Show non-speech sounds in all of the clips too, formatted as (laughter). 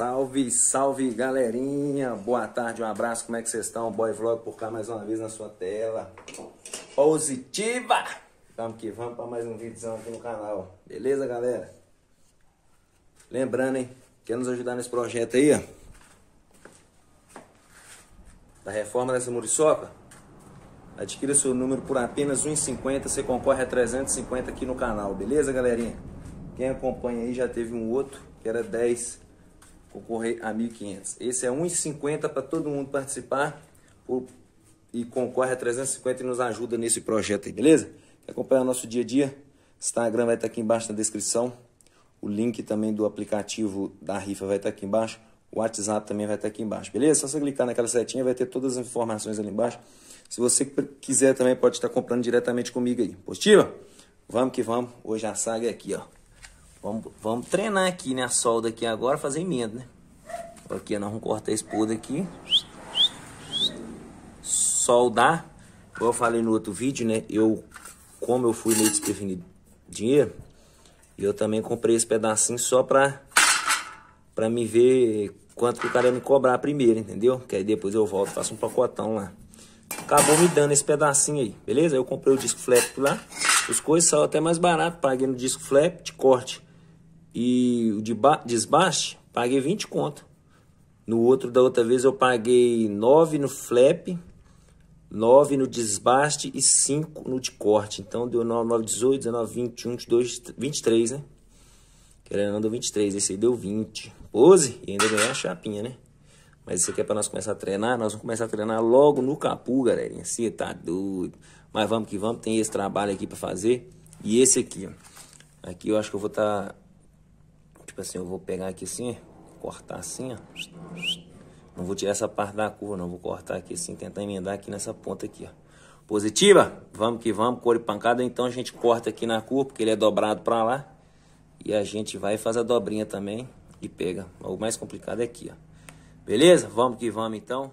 Salve, salve galerinha, boa tarde, um abraço, como é que vocês estão? Boy Vlog por cá mais uma vez na sua tela. Positiva! Vamos que vamos para mais um vídeo aqui no canal, beleza galera? Lembrando, hein, quer nos ajudar nesse projeto aí, ó? Da reforma dessa muriçoca? Adquira seu número por apenas R$1,50, você concorre a 350 aqui no canal, beleza galerinha? Quem acompanha aí já teve um outro que era 10 concorrer a 1.500. Esse é 1,50 para todo mundo participar por, e concorre a 350 e nos ajuda nesse projeto aí, beleza? Quer acompanhar nosso dia a dia? Instagram vai estar aqui embaixo na descrição. O link também do aplicativo da rifa vai estar aqui embaixo. O WhatsApp também vai estar aqui embaixo, beleza? Só você clicar naquela setinha vai ter todas as informações ali embaixo. Se você quiser também pode estar comprando diretamente comigo aí. Positiva? Vamos que vamos. Hoje a saga é aqui, ó. Vamos, vamos treinar aqui, né? A solda aqui agora, fazer emenda, né? Aqui nós vamos cortar esse pudo aqui. Soldar. Como eu falei no outro vídeo, né? Eu, como eu fui meio desprevenido dinheiro, eu também comprei esse pedacinho só pra, pra me ver quanto que o cara ia me cobrar primeiro, entendeu? Que aí depois eu volto, faço um pacotão lá. Acabou me dando esse pedacinho aí, beleza? Eu comprei o disco flap lá. Os coisas são até mais barato, paguei no disco flap de corte e o de desbaste, paguei 20 conto. No outro da outra vez eu paguei 9 no flap, 9 no desbaste e 5 no de corte. Então deu 9, 9, 18, 19, 21, 22, 23, né? Querendo não deu 23, esse aí deu 20. Pose e ainda ganhei a chapinha, né? Mas isso aqui é pra nós começar a treinar. Nós vamos começar a treinar logo no capu, galerinha. Você tá doido. Mas vamos que vamos, tem esse trabalho aqui pra fazer. E esse aqui, ó. Aqui eu acho que eu vou estar tá Tipo assim, eu vou pegar aqui assim, cortar assim, ó. Não vou tirar essa parte da curva, não. Vou cortar aqui assim, tentar emendar aqui nessa ponta aqui, ó. Positiva? Vamos que vamos, cor e pancada. Então a gente corta aqui na curva, porque ele é dobrado pra lá. E a gente vai fazer a dobrinha também e pega. O mais complicado é aqui, ó. Beleza? Vamos que vamos então.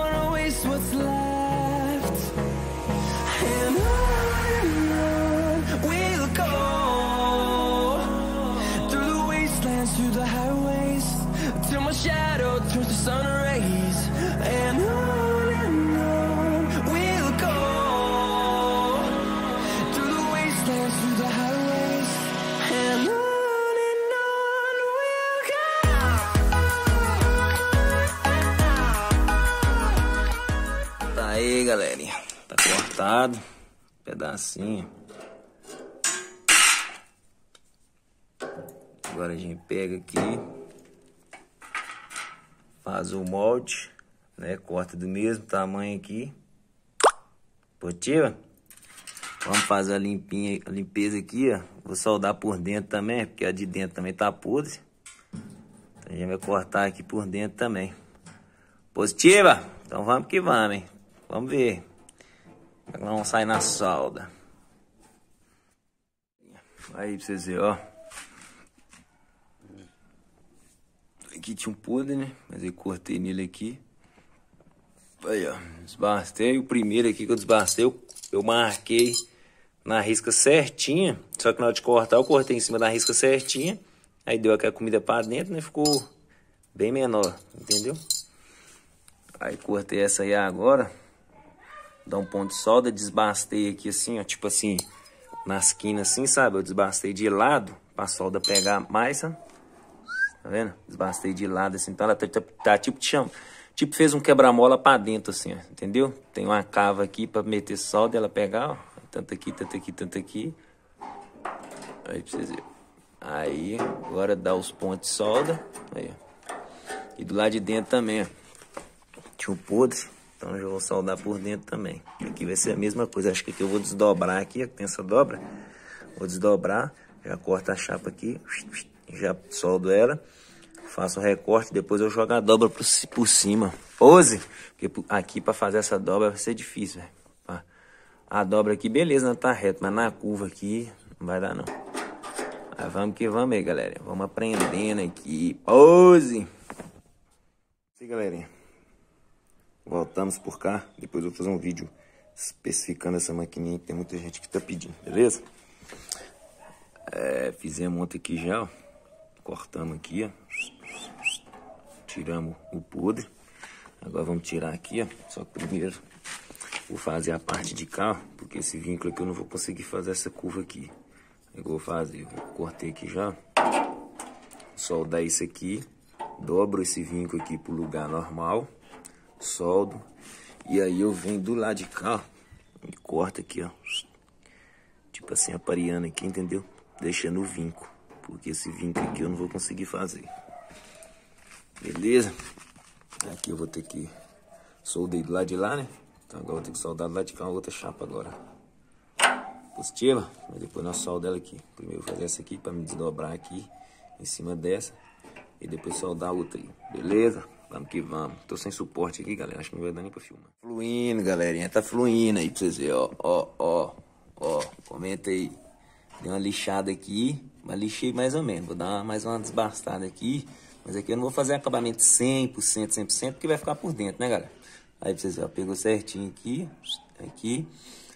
turns to sun rays And on Through the through the aí, galerinha. Tá cortado. Pedacinho. Agora a gente pega aqui faz o molde, né? Corta do mesmo tamanho aqui. Positiva? Vamos fazer a limpinha, a limpeza aqui, ó. Vou soldar por dentro também, porque a de dentro também tá podre. Então a gente vai cortar aqui por dentro também. Positiva? Então vamos que vamos, hein? Vamos ver. Vamos sair na solda. Aí pra vocês verem, ó. Aqui tinha um podre, né? Mas eu cortei nele aqui. Aí, ó. Desbastei. O primeiro aqui que eu desbastei, eu, eu marquei na risca certinha. Só que na hora de cortar, eu cortei em cima da risca certinha. Aí deu aquela comida pra dentro, né? Ficou bem menor, entendeu? Aí cortei essa aí agora. Dar um ponto de solda, desbastei aqui assim, ó, tipo assim, na esquina assim, sabe? Eu desbastei de lado pra solda pegar mais, ó. Tá vendo? Desbastei de lado assim, então ela tá, tá, tá tipo, chama, tipo fez um quebra-mola pra dentro assim, ó, entendeu? Tem uma cava aqui pra meter solda e ela pegar, ó. Tanto aqui, tanto aqui, tanto aqui. Aí pra vocês verem. Aí, agora dá os pontos de solda. Aí, E do lado de dentro também, ó. Tinha um podre. Então já vou soldar por dentro também. Aqui vai ser a mesma coisa. Acho que aqui eu vou desdobrar aqui. Tem essa dobra. Vou desdobrar. Já corto a chapa aqui. Já soldo ela. Faço o recorte. Depois eu jogo a dobra por, por cima. Pose! Porque aqui para fazer essa dobra vai ser difícil, velho. A dobra aqui, beleza, não tá reto. Mas na curva aqui, não vai dar não. Mas vamos que vamos aí, galera. Vamos aprendendo aqui. Pose! Sim, galerinha. Voltamos por cá. Depois eu vou fazer um vídeo especificando essa maquininha que tem muita gente que tá pedindo, beleza? É, fizemos ontem aqui já, ó. Cortamos aqui, ó. Tiramos o podre. Agora vamos tirar aqui, ó. Só que primeiro vou fazer a parte de cá, ó, porque esse vínculo aqui eu não vou conseguir fazer essa curva aqui. Eu vou fazer, eu cortei aqui já. Soldar isso aqui. Dobro esse vínculo aqui pro lugar normal. Soldo. E aí eu venho do lado de cá, ó, e corto aqui, ó. Tipo assim, apareando aqui, entendeu? Deixando o vinco. Porque esse vinco aqui eu não vou conseguir fazer. Beleza? Aqui eu vou ter que... Soldei do lado de lá, né? Então agora eu vou ter que soldar do lado de cá uma outra chapa agora positiva, mas depois nós solda ela aqui. Primeiro fazer essa aqui para me desdobrar aqui em cima dessa e depois soldar a outra aí, beleza? Vamos que vamos. Tô sem suporte aqui, galera, acho que não vai dar nem para filmar. Fluindo, galerinha, tá fluindo aí pra vocês verem, ó, ó, ó, ó, comenta aí. Deu uma lixada aqui, mas lixei mais ou menos, vou dar mais uma desbastada aqui, mas aqui eu não vou fazer acabamento 100%, 100%, porque vai ficar por dentro, né, galera? Aí vocês ó, pegou certinho aqui, aqui,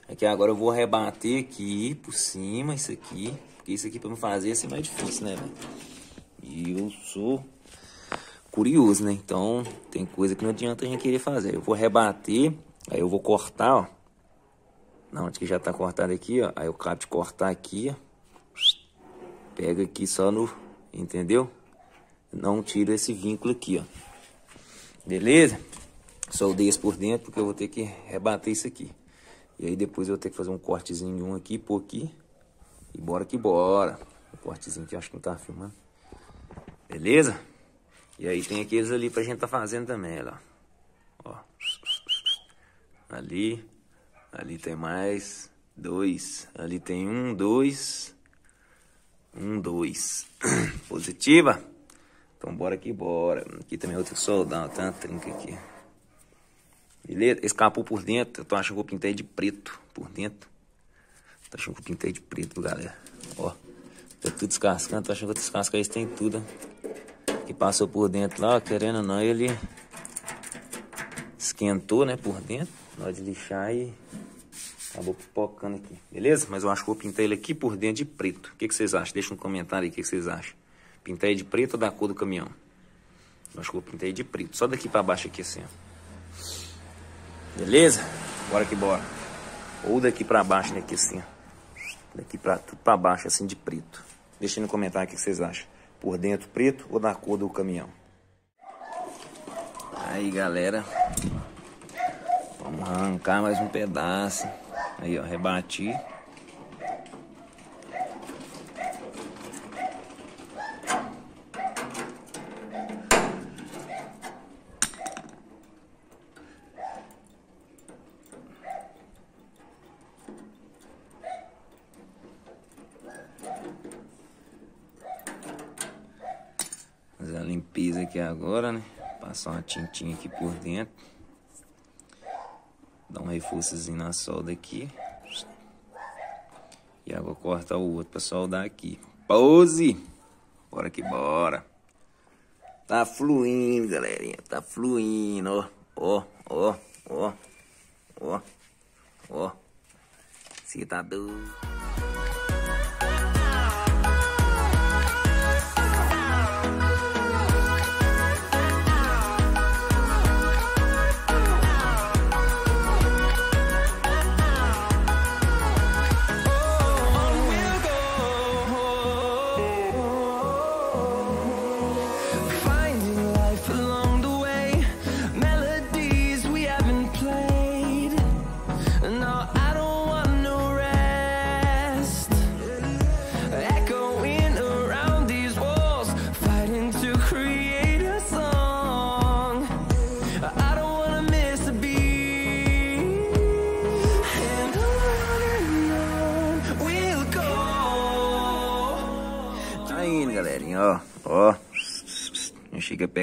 Aqui agora eu vou rebater aqui por cima, isso aqui. Porque isso aqui pra me fazer assim mais difícil, né, velho? E eu sou curioso, né? Então tem coisa que não adianta a gente querer fazer. Eu vou rebater, aí eu vou cortar, ó. Não, onde que já tá cortado aqui, ó. Aí eu acabo de cortar aqui, ó. Pega aqui só no... Entendeu? Não tira esse vínculo aqui, ó. Beleza? Soldei isso por dentro porque eu vou ter que rebater isso aqui. E aí depois eu vou ter que fazer um cortezinho de um aqui, pôr aqui. E bora que bora. Um cortezinho que eu acho que não tá filmando. Beleza? E aí tem aqueles ali pra gente tá fazendo também, ó. ó. Ali. Ali tem mais. Dois. Ali tem um, dois. Um, dois. (clears throat) Positiva? Então bora que bora. Aqui também ter que soldar, tá? Trinca aqui. Beleza? Escapou por dentro. Eu tô achando que eu pintei de preto por dentro. Tô achando que eu pintei de preto, galera. Ó. Tá tudo descascando. Tô achando que eu descascar isso tem tudo. Que passou por dentro lá, querendo ou não, ele esquentou, né, por dentro. Na de lixar e acabou pipocando aqui. Beleza? Mas eu acho que eu pintei ele aqui por dentro de preto. O que, que vocês acham? Deixa no comentário aí o que, que vocês acham. Pintei de preto ou da cor do caminhão? Eu acho que eu pintei de preto. Só daqui pra baixo aqui assim, ó. Beleza? Bora que bora. Ou daqui pra baixo, né? Aqui assim, Daqui pra, pra baixo, assim, de preto. Deixa no comentário o que vocês acham. Por dentro preto ou da cor do caminhão. Aí, galera. Vamos arrancar mais um pedaço. Aí, ó, rebati. Fazer a limpeza aqui agora, né? Passar uma tintinha aqui por dentro. Dar um reforçozinho na solda aqui. E agora cortar o outro pra soldar aqui. Pose! Bora que bora. Tá fluindo, galerinha. Tá fluindo, ó. Ó, ó, ó. Ó. Ó. Se tá doido.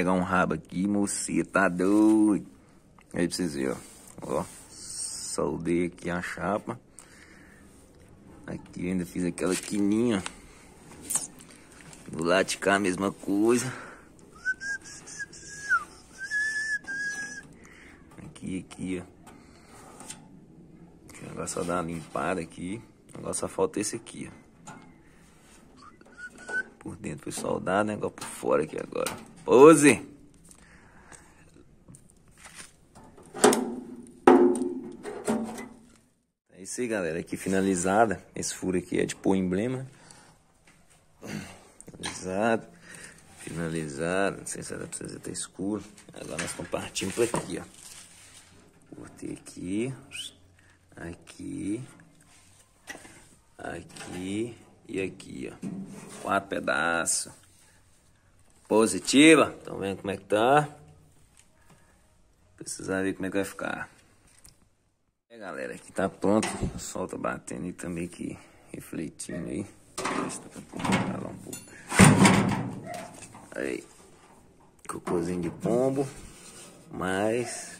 Pegar um rabo aqui, mocinha, tá doido. Aí pra vocês verem, ó. Ó, soldei aqui a chapa. Aqui ainda fiz aquela quininha. Do lado de cá a mesma coisa. Aqui, aqui, ó. Agora só dar uma limpada aqui. Agora só falta esse aqui, ó. Por dentro foi soldado, né? Agora por fora aqui agora. Pose! É isso aí, galera. Aqui finalizada. Esse furo aqui é de pôr emblema. Finalizado. Finalizado. Não sei se dá pra vocês escuro. Agora nós estamos partindo por aqui, ó. Cortei aqui aqui, aqui e aqui, ó. Quatro pedaços. Positiva. Estão vendo como é que tá? Precisar ver como é que vai ficar. É, galera, aqui tá pronto. O sol tá batendo aí também aqui, refletindo aí. Tá um pouco. Aí. Cocôzinho de pombo. Mas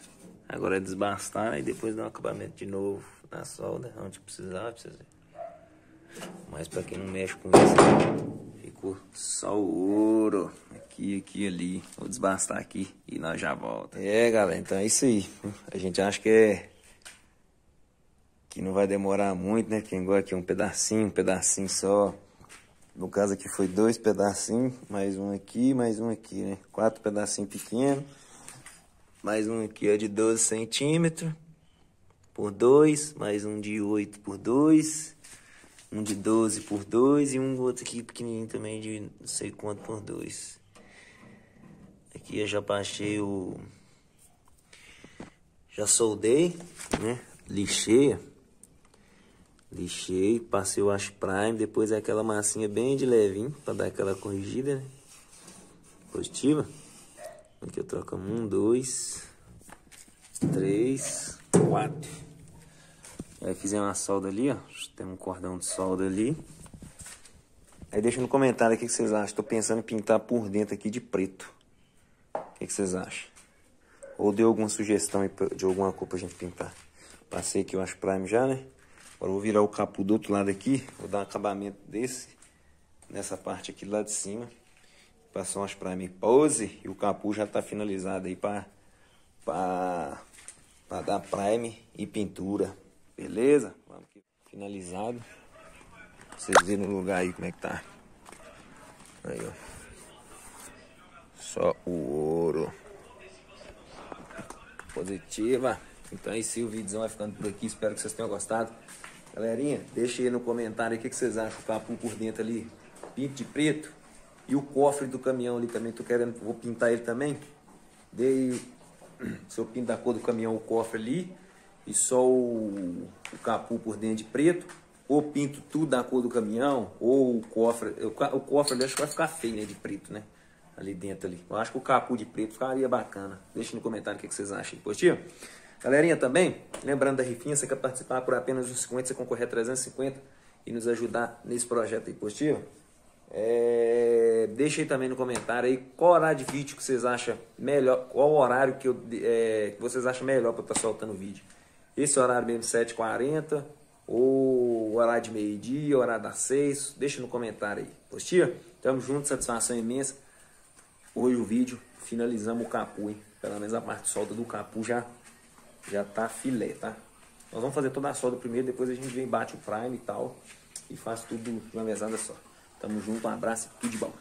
Agora é desbastar e depois dar um acabamento de novo na solda, onde precisar, precisa. Mas para quem não mexe com isso, ficou só o ouro. Aqui, aqui, ali. Vou desbastar aqui e nós já volta. É, galera, então é isso aí. A gente acha que é que não vai demorar muito, né? Quem gosta aqui um pedacinho, um pedacinho só. No caso aqui foi dois pedacinhos, mais um aqui, mais um aqui, né? Quatro pedacinhos pequenos. Mais um aqui é de 12 centímetros por 2, mais um de 8 por 2, um de 12 por 2 e um outro aqui pequenininho também de não sei quanto por 2. Aqui eu já passei o... Já soldei, né? Lixei. Lixei, passei o Ash Prime, depois é aquela massinha bem de levinho para dar aquela corrigida, né? Positiva. Aqui eu troco um, dois, três, quatro. Aí fizemos uma solda ali, ó. Tem um cordão de solda ali. Aí deixa no comentário o que, vocês acham. Tô pensando em pintar por dentro aqui de preto. O que, vocês acham? Ou deu alguma sugestão de alguma cor pra gente pintar. Passei aqui o Ash Prime já, né? Agora vou virar o capu do outro lado aqui. Vou dar um acabamento desse. Nessa parte aqui lá de cima. Passou umas mim pose e o capuz já está finalizado aí para para dar prime e pintura. Beleza? Vamos aqui finalizado. Vocês verem no lugar aí como é que tá. Aí, ó. Só o ouro. Positiva. Então é isso, o vídeo vai ficando por aqui. Espero que vocês tenham gostado. Galerinha, deixa aí no comentário o que, que vocês acham. O capô por dentro ali, pinto de preto e o cofre do caminhão ali também, tô querendo, vou pintar ele também. Dei, (clears throat) se eu pinto da cor do caminhão o cofre ali e só o, o capu por dentro de preto, ou pinto tudo da cor do caminhão, ou o cofre, o, o cofre ali acho que vai ficar feio, né, de preto, né? Ali dentro ali. Eu acho que o capu de preto ficaria bacana. Deixa no comentário o que, vocês acham. Positivo? Galerinha também, lembrando da rifinha, você quer participar por apenas uns 50, você concorrer a 350 e nos ajudar nesse projeto aí, positivo? É, deixa aí também no comentário aí qual horário de vídeo que vocês acham melhor, qual horário que, eu, é, que vocês acham melhor para estar tá soltando o vídeo. Esse horário mesmo 7h40 ou horário de meio-dia, horário das 6, deixa no comentário aí. Postia? Tamo junto, satisfação imensa. Hoje o vídeo, finalizamos o capu, hein? Pelo menos a parte solta do capu já, já tá filé, tá? Nós vamos fazer toda a solda primeiro, depois a gente vem bate o prime e tal. E faz tudo de uma mesada só. Tamo junto, um abraço e tudo de bom.